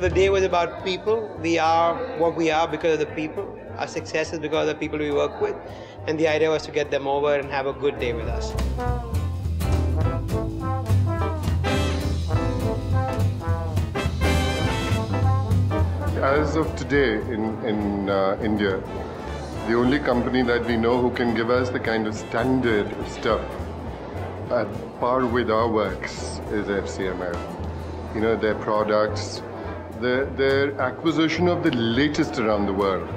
The day was about people. We are what we are because of the people. Our success is because of the people we work with. And the idea was to get them over and have a good day with us. As of today in, in uh, India, the only company that we know who can give us the kind of standard stuff at par with our works is FCML. You know, their products, their, their acquisition of the latest around the world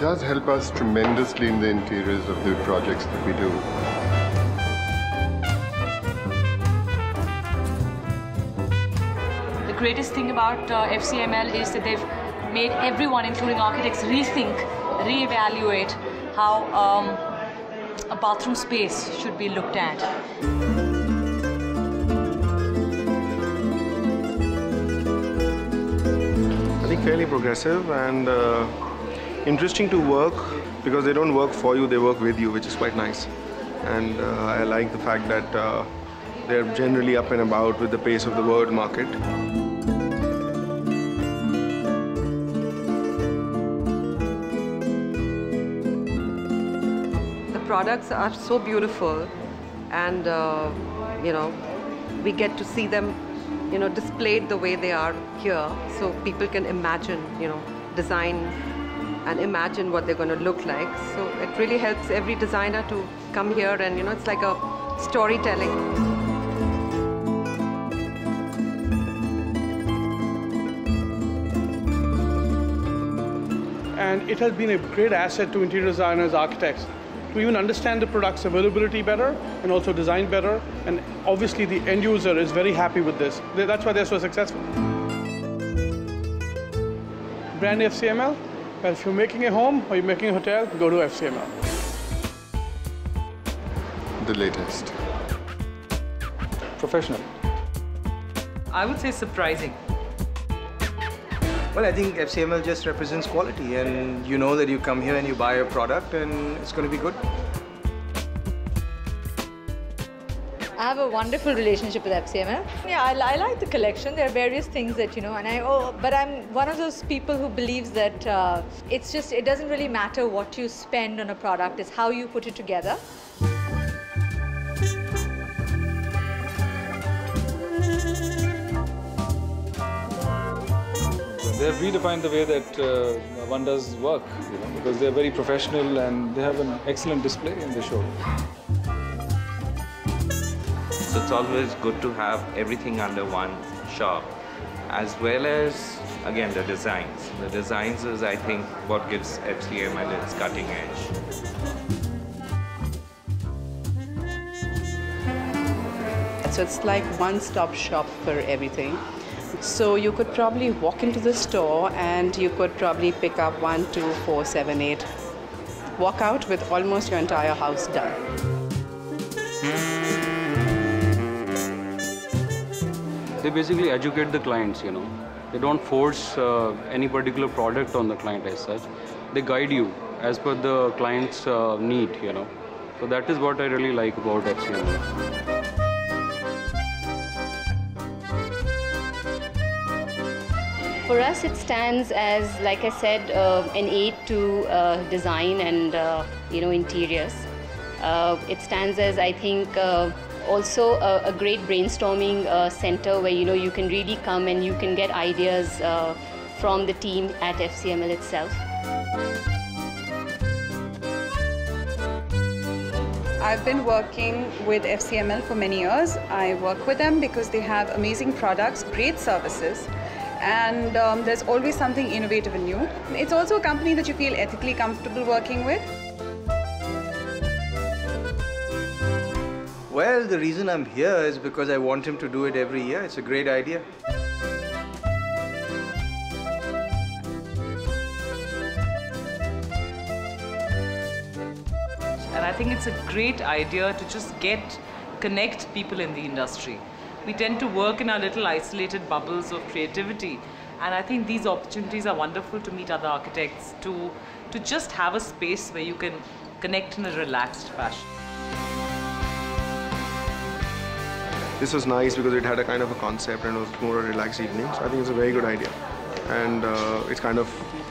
does help us tremendously in the interiors of the projects that we do. The greatest thing about uh, FCML is that they've made everyone, including architects, rethink, reevaluate how um, a bathroom space should be looked at. Fairly progressive and uh, interesting to work because they don't work for you, they work with you, which is quite nice. And uh, I like the fact that uh, they're generally up and about with the pace of the world market. The products are so beautiful, and uh, you know, we get to see them, you know, displayed the way they are here, so people can imagine, you know, design and imagine what they're going to look like. So it really helps every designer to come here, and you know, it's like a storytelling. and it has been a great asset to interior designers, architects, to even understand the product's availability better and also design better. And obviously, the end user is very happy with this. That's why they're so successful. Brand FCML. Well, if you're making a home or you're making a hotel, go to FCML. The latest. Professional. I would say surprising. Well, I think FCML just represents quality, and you know that you come here and you buy a product, and it's going to be good. I have a wonderful relationship with FCML. Yeah, I, I, like the collection. There are various things that you know, and I oh, but I'm one of those people who believes that uh, it's just it doesn't really matter what you spend on a product; it's how you put it together. They have redefined the way that uh, one does work, you know, because they're very professional and they have an excellent display in the show. So it's always good to have everything under one shop, as well as, again, the designs. The designs is, I think, what gives FCML its cutting edge. So it's like one-stop shop for everything. So you could probably walk into the store and you could probably pick up one, two, four, seven, eight. Walk out with almost your entire house done. They basically educate the clients, you know. They don't force uh, any particular product on the client as such. They guide you as per the client's uh, need, you know. So that is what I really like about FCML. For us, it stands as, like I said, uh, an aid to uh, design and uh, you know interiors. Uh, it stands as, I think, uh, also a, a, great brainstorming center where you know you can really come and you can get ideas from the team at FCML itself. I've been working with FCML for many years. I work with them because they have amazing products, great services, and um, there's always something innovative and new. It's also a company that you feel ethically comfortable working with. Well, the reason I'm here is because I want him to do it every year. It's a great idea. And I think it's a great idea to just get, connect people in the industry we tend to work in our little isolated bubbles of creativity. And I think these opportunities are wonderful to meet other architects, to, to just have a space where you can connect in a relaxed fashion. this was nice because it had a kind of a concept and it was more a relaxed evening. So I think it's a very good idea. And uh, it's kind of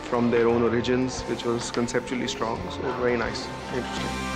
from their own origins, which was conceptually strong. So very nice, interesting.